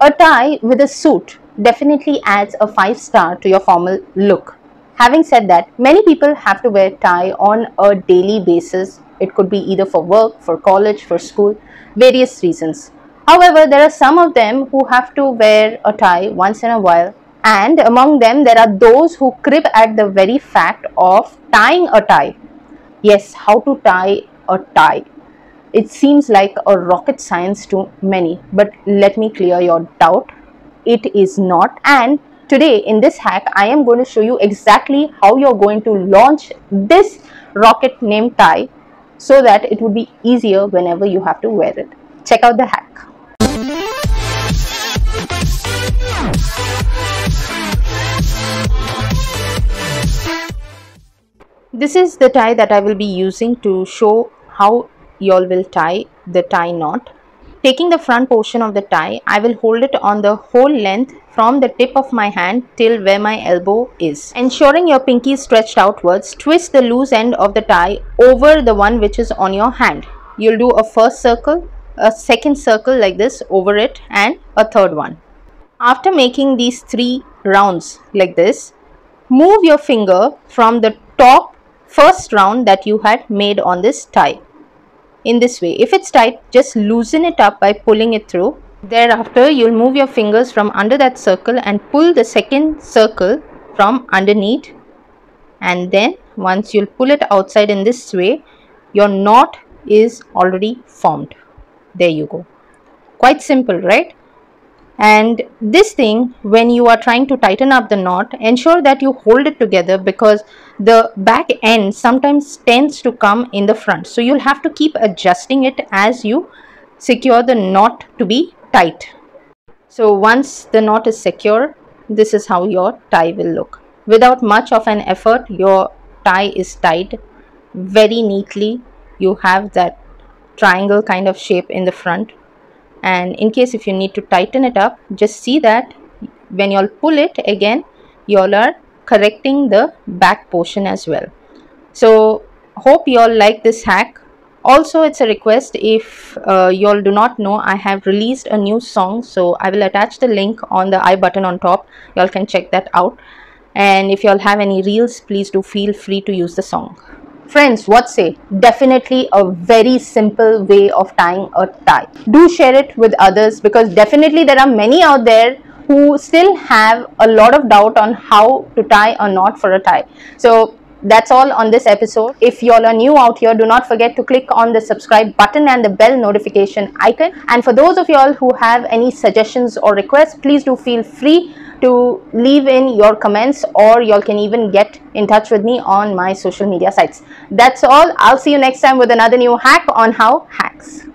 A tie with a suit definitely adds a 5 star to your formal look. Having said that, many people have to wear tie on a daily basis. It could be either for work, for college, for school, various reasons. However, there are some of them who have to wear a tie once in a while and among them there are those who crib at the very fact of tying a tie. Yes, how to tie a tie. It seems like a rocket science to many, but let me clear your doubt. It is not and today in this hack I am going to show you exactly how you're going to launch this rocket named tie so that it would be easier whenever you have to wear it. Check out the hack. This is the tie that I will be using to show how y'all will tie the tie knot. Taking the front portion of the tie, I will hold it on the whole length from the tip of my hand till where my elbow is. Ensuring your pinky is stretched outwards, twist the loose end of the tie over the one which is on your hand. You'll do a first circle, a second circle like this over it and a third one. After making these three rounds like this, move your finger from the top first round that you had made on this tie in this way. If it's tight just loosen it up by pulling it through. Thereafter you'll move your fingers from under that circle and pull the second circle from underneath. And then once you'll pull it outside in this way your knot is already formed. There you go. Quite simple right and this thing when you are trying to tighten up the knot ensure that you hold it together because the back end sometimes tends to come in the front. So you'll have to keep adjusting it as you secure the knot to be tight. So once the knot is secure this is how your tie will look. Without much of an effort your tie is tied very neatly. You have that triangle kind of shape in the front and in case if you need to tighten it up just see that when you all pull it again you all are correcting the back portion as well. So hope you all like this hack. Also it's a request if uh, you all do not know i have released a new song so i will attach the link on the i button on top. You all can check that out. And if you all have any reels please do feel free to use the song Friends, what say? Definitely a very simple way of tying a tie. Do share it with others because definitely there are many out there who still have a lot of doubt on how to tie a knot for a tie. So that's all on this episode. If y'all are new out here, do not forget to click on the subscribe button and the bell notification icon. And for those of y'all who have any suggestions or requests, please do feel free to leave in your comments or you all can even get in touch with me on my social media sites. That's all. I'll see you next time with another new hack on how hacks.